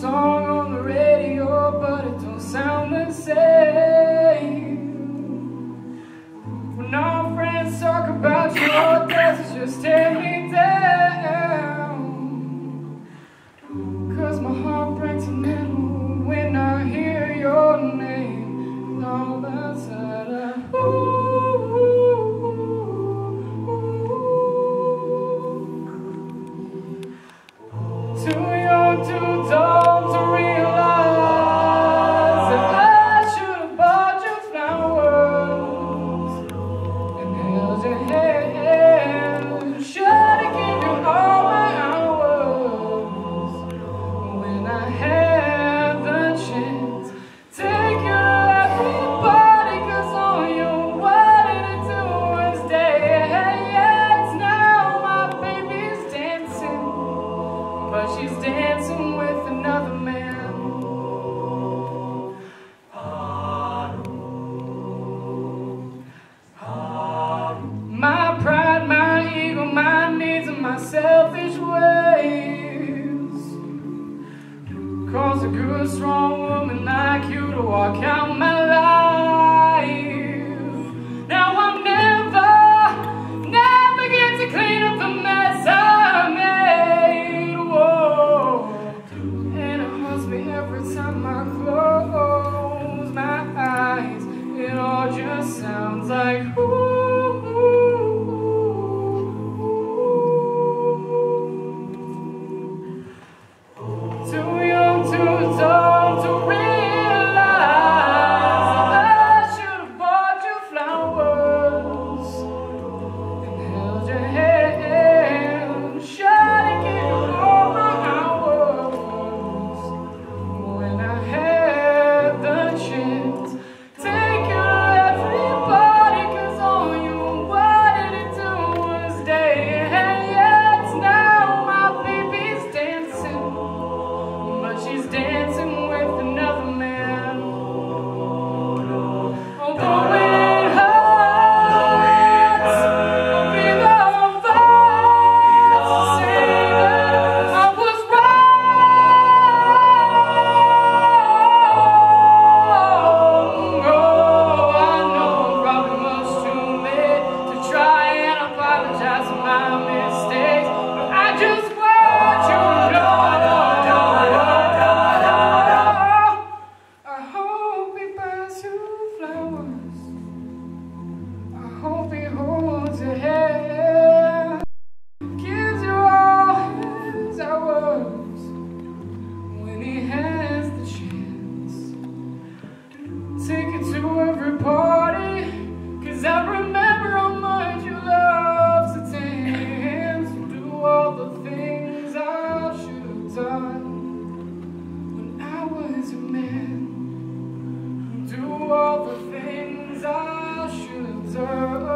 song on the radio, but it don't sound the same. ways and my selfish ways. Cause a good, strong woman like you to walk out my life. Now I'm never, never get to clean up the mess I made. Whoa. And it haunts me every time I close my eyes. It all just sounds like deserve